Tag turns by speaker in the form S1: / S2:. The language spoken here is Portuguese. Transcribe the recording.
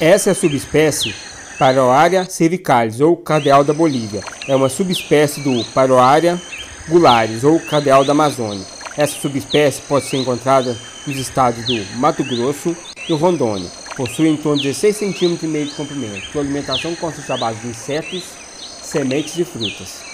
S1: Essa é a subespécie Paroaria cervicalis ou cardeal da Bolívia. É uma subespécie do Paroaria gularis ou cardeal da Amazônia. Essa subespécie pode ser encontrada nos estados do Mato Grosso e Rondônia. Possui em torno de 16 cm de comprimento. Sua alimentação consiste à base de insetos, sementes e frutas.